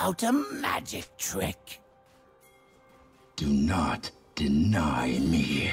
about a magic trick? Do not deny me.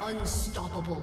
Unstoppable.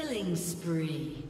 Killing spree.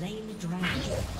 slain the dragon.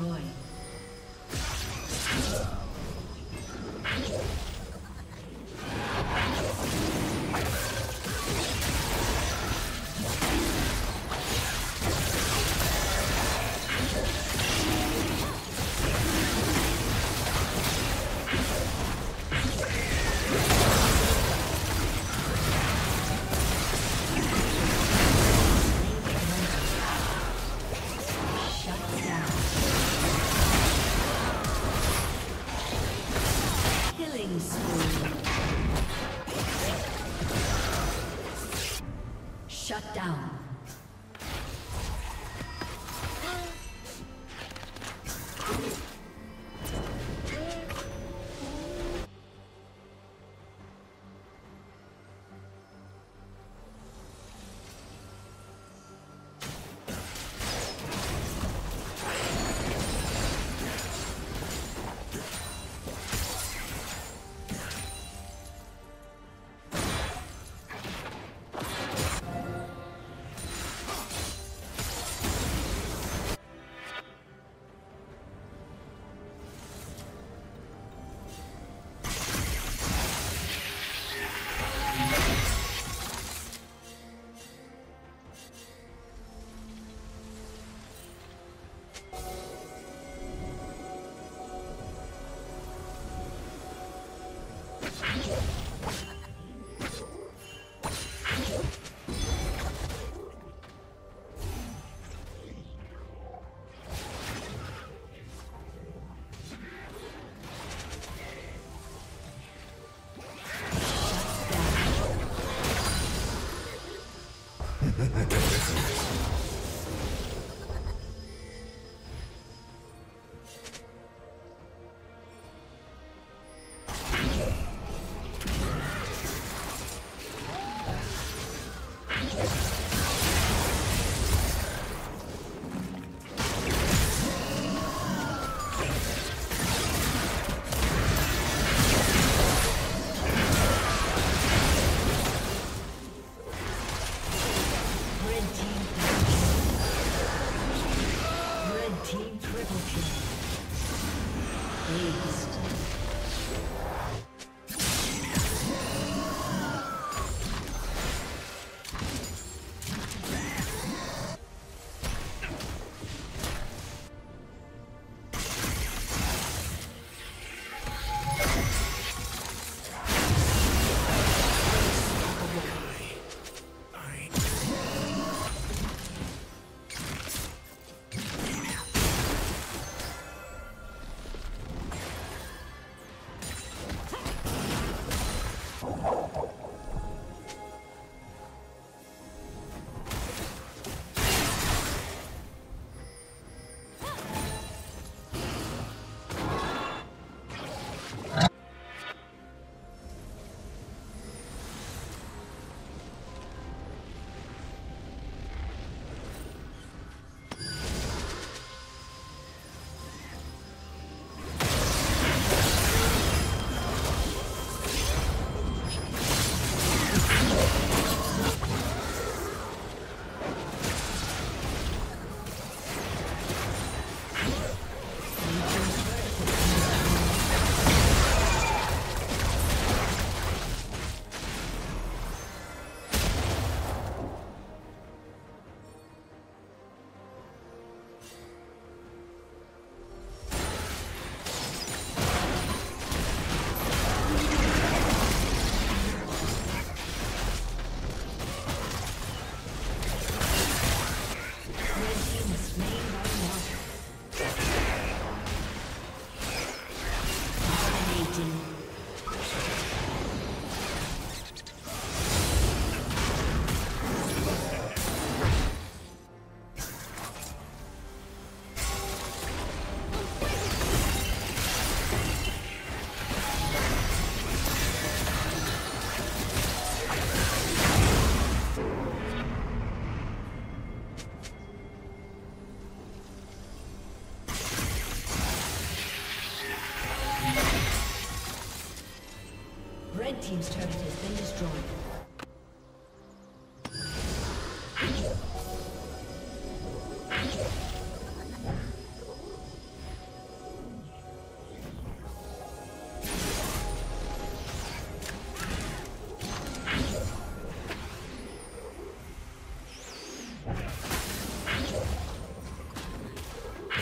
destroyed.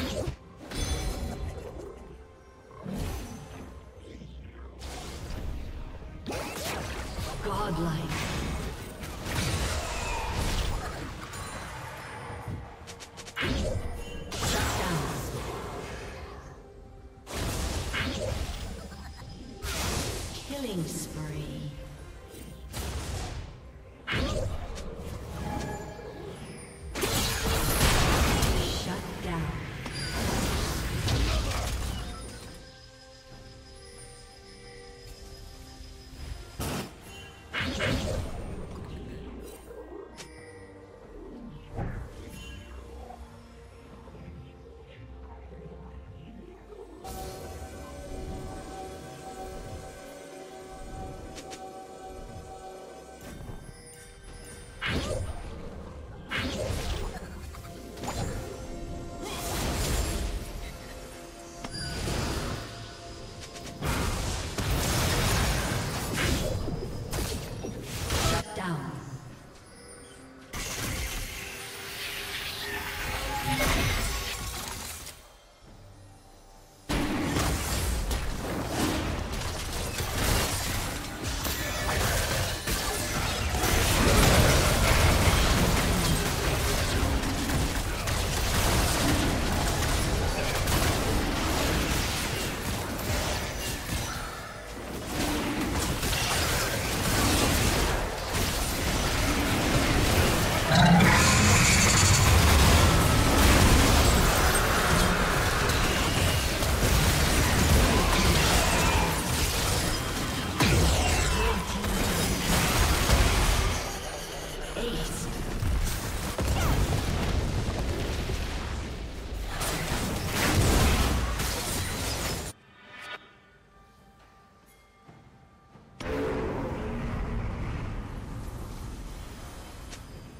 Okay.